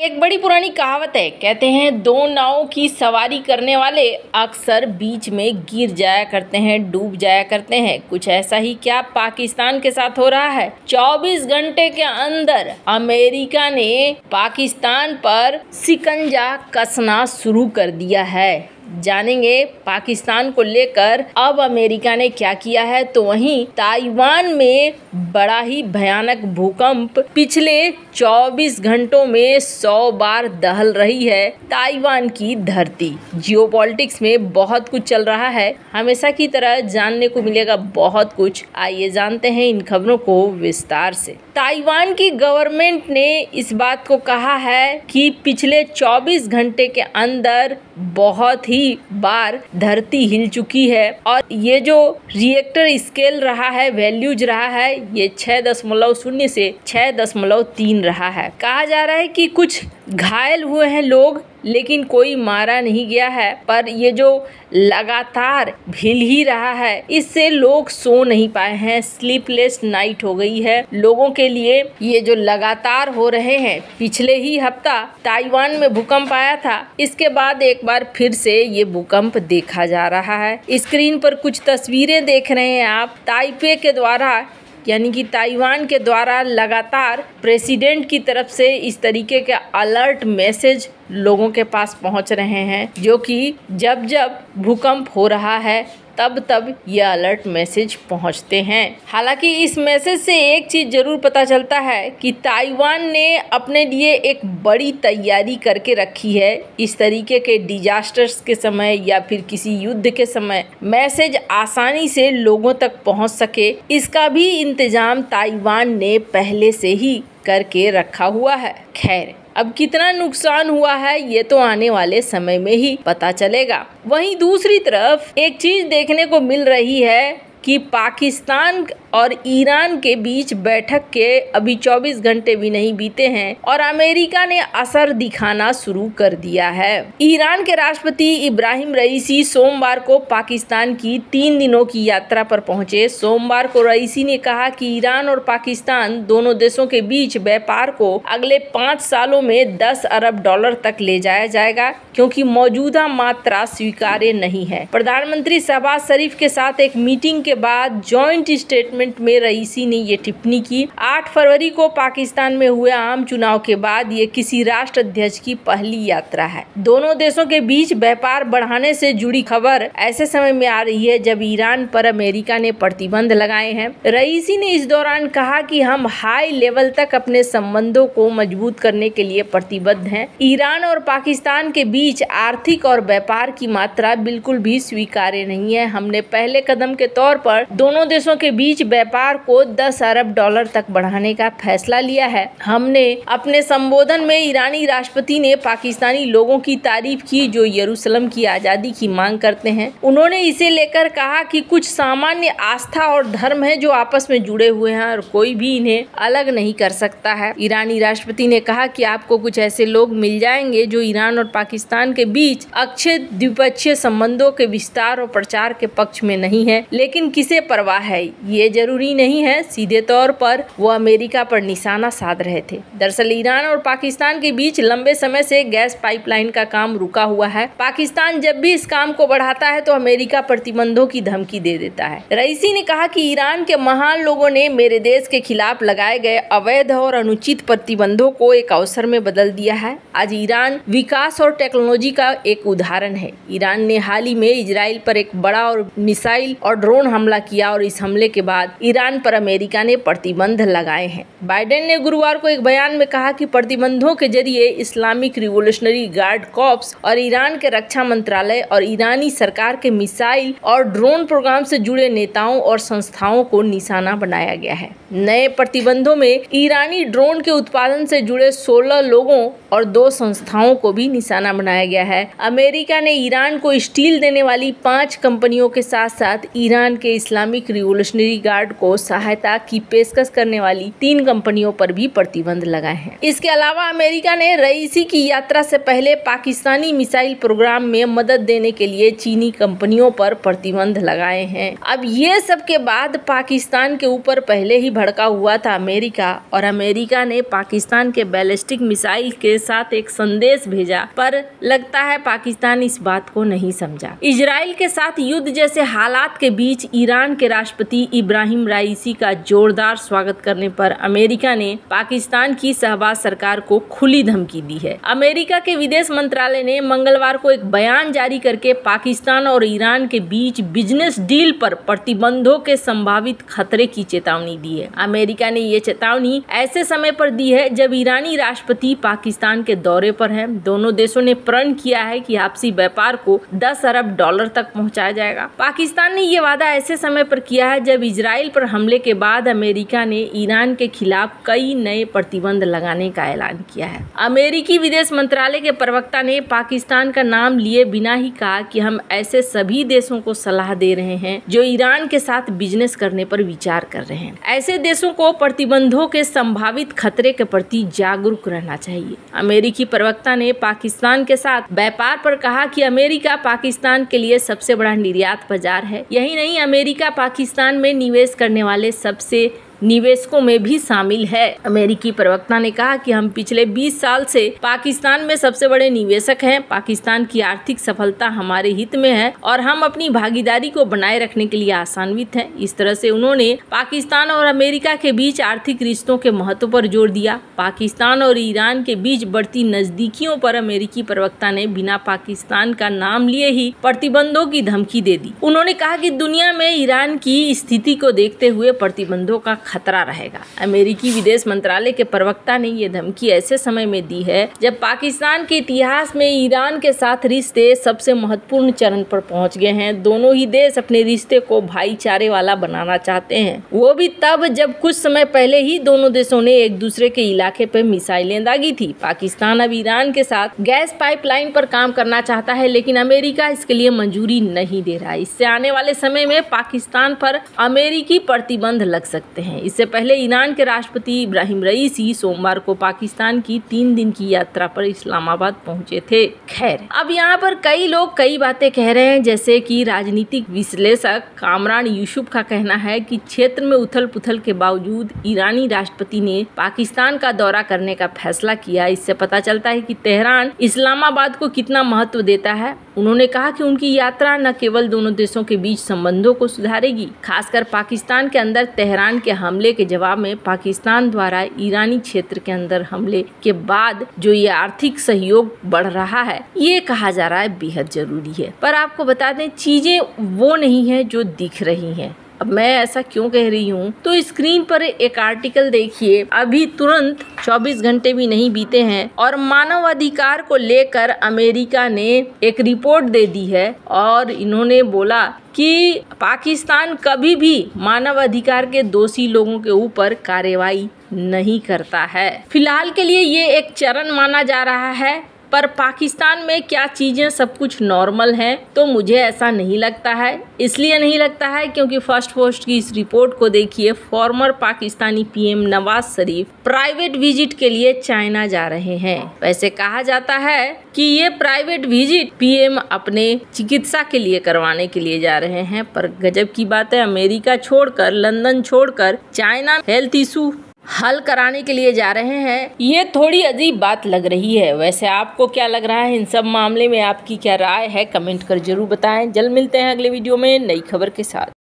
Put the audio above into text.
एक बड़ी पुरानी कहावत है, कहते हैं, दो नावों की सवारी करने वाले अक्सर बीच में गिर जाया करते हैं, डूब जाया करते हैं। कुछ ऐसा ही क्या पाकिस्तान के साथ हो रहा है? 24 घंटे के अंदर अमेरिका ने पाकिस्तान पर सिकंजा कसना शुरू कर दिया है। जानेंगे पाकिस्तान को लेकर। अब अमेरिका ने क्या किया है? तो वहीं ताइवान में बड़ा ही भयानक भूकंप पिछले 24 घंटों में 100 बार दहल रही है ताइवान की धरती। जियोपॉलिटिक्स में बहुत कुछ चल रहा है। हमेशा की तरह जानने को मिलेगा बहुत कुछ। आइए जानते हैं इन खबरों को विस्तार से। ताइवान की गवर्नमेंट ने इस बात को कहा है कि पिछले 24 घंटे के अंदर बहुत ही बार धरती हिल चुकी है और ये जो रिएक्टर स्केल रहा है वैल्यूज़ रहा है, ये छह दशमलव शून्य से छह दशमलव तीन रहा है। कहा जा रहा है कि कुछ घायल हुए हैं लोग लेकिन कोई मारा नहीं गया है, पर ये जो लगातार हिल ही रहा है, इससे लोग सो नहीं पाए हैं। स्लीपलेस नाइट हो गई है। लोगों के लिए ये जो लगातार हो रहे हैं, पिछले ही हफ़्ता ताइवान में भूकंप आया था। इसके बाद एक बार फिर से ये भूकंप देखा जा रहा है। स्क्रीन पर कुछ तस्वीरें देख रहे हैं आप। ताइपे के द्वारा यानी कि ताइवान के द्वारा लगातार प्रेसिडेंट की तरफ़ से इस तरीके के अलर्ट मैसेज लोगों के पास पहुँच रहे हैं, जो कि जब जब भूकंप हो रहा है तब तब ये अलर्ट मैसेज पहुँचते हैं। हालाँकि इस मैसेज से एक चीज़ ज़रूर पता चलता है कि ताइवान ने अपने लिए एक बड़ी तैयारी करके रखी है। इस तरीके के डिजास्टर्स के समय या फिर किसी युद्ध के समय मैसेज आसानी से लोगों तक पहुँच सके। इसका भी इंतज़ाम ताइवान ने पहले से ही करके रखा हुआ है। खैर अब कितना नुकसान हुआ है, ये तो आने वाले समय में ही पता चलेगा। वहीं दूसरी तरफ़ एक चीज़ देखने को मिल रही है कि पाकिस्तान और ईरान के बीच बैठक के अभी 24 घंटे भी नहीं बीते हैं और अमेरिका ने असर दिखाना शुरू कर दिया है। ईरान के राष्ट्रपति इब्राहिम रईसी सोमवार को पाकिस्तान की तीन दिनों की यात्रा पर पहुँचे। सोमवार को रईसी ने कहा कि ईरान और पाकिस्तान दोनों देशों के बीच व्यापार को अगले पाँच सालों में दस अरब डॉलर तक ले जाया जाएगा, क्योंकि मौजूदा मात्रा स्वीकार्य नहीं है। प्रधानमंत्री शहबाज शरीफ के साथ एक मीटिंग के बाद ज्वाइंट स्टेटमेंट में रईसी ने ये टिप्पणी की। 8 फरवरी को पाकिस्तान में हुए आम चुनाव के बाद ये किसी राष्ट्र अध्यक्ष की पहली यात्रा है। दोनों देशों के बीच व्यापार बढ़ाने से जुड़ी खबर ऐसे समय में आ रही है जब ईरान पर अमेरिका ने प्रतिबंध लगाए हैं। रईसी ने इस दौरान कहा कि हम हाई लेवल तक अपने संबंधों को मज़बूत करने के लिए प्रतिबद्ध हैं। ईरान और पाकिस्तान के बीच आर्थिक और व्यापार की मात्रा बिल्कुल भी स्वीकार्य नहीं है। हमने पहले कदम के तौर पर दोनों देशों के बीच व्यापार को 10 अरब डॉलर तक बढ़ाने का फैसला लिया है। हमने अपने संबोधन में ईरानी राष्ट्रपति ने पाकिस्तानी लोगों की तारीफ़ की जो यरूशलेम की आज़ादी की मांग करते हैं। उन्होंने इसे लेकर कहा कि कुछ सामान्य आस्था और धर्म है जो आपस में जुड़े हुए हैं और कोई भी इन्हें अलग नहीं कर सकता है। ईरानी राष्ट्रपति ने कहा कि आपको कुछ ऐसे लोग मिल जाएँगे जो ईरान और पाकिस्तान के बीच अक्षय द्विपक्षीय संबंधों के विस्तार और प्रचार के पक्ष में नहीं है, लेकिन किसे परवाह है? ये ज़रूरी नहीं है, सीधे तौर पर वो अमेरिका पर निशाना साध रहे थे। दरअसल ईरान और पाकिस्तान के बीच लंबे समय से गैस पाइपलाइन का काम रुका हुआ है। पाकिस्तान जब भी इस काम को बढ़ाता है तो अमेरिका प्रतिबंधों की धमकी दे देता है। रईसी ने कहा कि ईरान के महान लोगों ने मेरे देश के खिलाफ लगाए गए अवैध और अनुचित प्रतिबंधों को एक अवसर में बदल दिया है। आज ईरान विकास और टेक्नोलॉजी का एक उदाहरण है। ईरान ने हाल ही में इसराइल पर एक बड़ा और मिसाइल और ड्रोन हमला किया और इस हमले के बाद ईरान पर अमेरिका ने प्रतिबंध लगाए हैं। बाइडेन ने गुरुवार को एक बयान में कहा कि प्रतिबंधों के ज़रिए इस्लामिक रिवोल्यूशनरी गार्ड कॉप्स और ईरान के रक्षा मंत्रालय और ईरानी सरकार के मिसाइल और ड्रोन प्रोग्राम से जुड़े नेताओं और संस्थाओं को निशाना बनाया गया है। नए प्रतिबंधों में ईरानी ड्रोन के उत्पादन से जुड़े 16 लोगों और दो संस्थाओं को भी निशाना बनाया गया है। अमेरिका ने ईरान को स्टील देने वाली पाँच कंपनियों के साथ साथ ईरान के इस्लामिक रिवोल्यूशनरी गार्ड गार्ड को सहायता की पेशकश करने वाली तीन कंपनियों पर भी प्रतिबंध लगाए हैं। इसके अलावा अमेरिका ने रईसी की यात्रा से पहले पाकिस्तानी मिसाइल प्रोग्राम में मदद देने के लिए चीनी कंपनियों पर प्रतिबंध लगाए हैं। अब ये सब के बाद पाकिस्तान के ऊपर पहले ही भड़का हुआ था अमेरिका और अमेरिका ने पाकिस्तान के बैलिस्टिक मिसाइल के साथ एक संदेश भेजा, पर लगता है पाकिस्तान इस बात को नहीं समझा। इसराइल के साथ युद्ध जैसे हालात के बीच ईरान के राष्ट्रपति इब्राहिम राइसी का जोरदार स्वागत करने पर अमेरिका ने पाकिस्तान की शहबाज सरकार को खुली धमकी दी है। अमेरिका के विदेश मंत्रालय ने मंगलवार को एक बयान जारी करके पाकिस्तान और ईरान के बीच बिज़नेस डील पर प्रतिबंधों के संभावित खतरे की चेतावनी दी है। अमेरिका ने ये चेतावनी ऐसे समय पर दी है जब ईरानी राष्ट्रपति पाकिस्तान के दौरे पर है। दोनों देशों ने प्रण किया है कि आपसी व्यापार को 10 अरब डॉलर तक पहुँचाया जाएगा। पाकिस्तान ने ये वादा ऐसे समय पर किया है जब इसराइल पर हमले के बाद अमेरिका ने ईरान के खिलाफ कई नए प्रतिबंध लगाने का ऐलान किया है। अमेरिकी विदेश मंत्रालय के प्रवक्ता ने पाकिस्तान का नाम लिए बिना ही कहा कि हम ऐसे सभी देशों को सलाह दे रहे हैं जो ईरान के साथ बिज़नेस करने पर विचार कर रहे हैं। ऐसे देशों को प्रतिबंधों के संभावित खतरे के प्रति जागरूक रहना चाहिए। अमेरिकी प्रवक्ता ने पाकिस्तान के साथ व्यापार पर कहा कि अमेरिका पाकिस्तान के लिए सबसे बड़ा निर्यात बाज़ार है। यही नहीं, अमेरिका पाकिस्तान में निवेश करने वाले सबसे निवेशकों में भी शामिल है। अमेरिकी प्रवक्ता ने कहा कि हम पिछले 20 साल से पाकिस्तान में सबसे बड़े निवेशक हैं। पाकिस्तान की आर्थिक सफलता हमारे हित में है और हम अपनी भागीदारी को बनाए रखने के लिए आसान्वित हैं। इस तरह से उन्होंने पाकिस्तान और अमेरिका के बीच आर्थिक रिश्तों के महत्व पर ज़ोर दिया। पाकिस्तान और ईरान के बीच बढ़ती नजदीकियों पर अमेरिकी प्रवक्ता ने बिना पाकिस्तान का नाम लिए ही प्रतिबंधों की धमकी दे दी। उन्होंने कहा कि दुनिया में ईरान की स्थिति को देखते हुए प्रतिबंधों का खतरा रहेगा। अमेरिकी विदेश मंत्रालय के प्रवक्ता ने ये धमकी ऐसे समय में दी है, जब पाकिस्तान के इतिहास में ईरान के साथ रिश्ते सबसे महत्वपूर्ण चरण पर पहुँच गए हैं। दोनों ही देश अपने रिश्ते को भाईचारे वाला बनाना चाहते हैं। वो भी तब, जब कुछ समय पहले ही दोनों देशों ने एक दूसरे के इलाके पर मिसाइलें दागी थी। पाकिस्तान अब ईरान के साथ गैस पाइपलाइन पर काम करना चाहता है, लेकिन अमेरिका इसके लिए मंजूरी नहीं दे रहा इससे आने वाले समय में पाकिस्तान पर अमेरिकी प्रतिबंध लग सकते हैं। हैं। इससे पहले ईरान के राष्ट्रपति इब्राहिम रईसी सोमवार को पाकिस्तान की तीन दिन की यात्रा पर इस्लामाबाद पहुँचे थे। खैर, अब यहाँ पर कई लोग कई बातें कह रहे हैं, जैसे कि राजनीतिक विश्लेषक कामरान यूसुफ का कहना है कि क्षेत्र में उथल पुथल के बावजूद ईरानी राष्ट्रपति ने पाकिस्तान का दौरा करने का फैसला किया। इससे पता चलता है कि तेहरान इस्लामाबाद को कितना महत्व देता है। उन्होंने कहा कि उनकी यात्रा न केवल दोनों देशों के बीच संबंधों को सुधारेगी, खासकर पाकिस्तान के अंदर तेहरान के हमले के जवाब में पाकिस्तान द्वारा ईरानी क्षेत्र के अंदर हमले के बाद जो ये आर्थिक सहयोग बढ़ रहा है, ये कहा जा रहा है बेहद ज़रूरी है। पर आपको बता दें, चीज़ें वो नहीं है जो दिख रही हैं। अब मैं ऐसा क्यों कह रही हूँ? तो स्क्रीन पर एक आर्टिकल देखिए। अभी तुरंत 24 घंटे भी नहीं बीते हैं और मानव अधिकार को लेकर अमेरिका ने एक रिपोर्ट दे दी है और इन्होंने बोला कि पाकिस्तान कभी भी मानव अधिकार के दोषी लोगों के ऊपर कार्रवाई नहीं करता है। फ़िलहाल के लिए ये एक चरण माना जा रहा है। पर पाकिस्तान में क्या चीज़ें सब कुछ नॉर्मल हैं तो मुझे ऐसा नहीं लगता है। इसलिए नहीं लगता है क्योंकि फ़र्स्ट पोस्ट की इस रिपोर्ट को देखिए former Pakistani PM Nawaz Sharif private visit के लिए चाइना जा रहे हैं। वैसे कहा जाता है कि ये प्राइवेट विज़िट पीएम अपने चिकित्सा के लिए करवाने के लिए जा रहे हैं, पर गजब की बात है, अमेरिका छोड़कर, लंदन छोड़कर, चाइना हेल्थ इशू हल कराने के लिए जा रहे हैं। ये थोड़ी अजीब बात लग रही है। वैसे आपको क्या लग रहा है? इन सब मामले में आपकी क्या राय है? कमेंट कर ज़रूर बताएँ। जल्द मिलते हैं अगले वीडियो में नई खबर के साथ।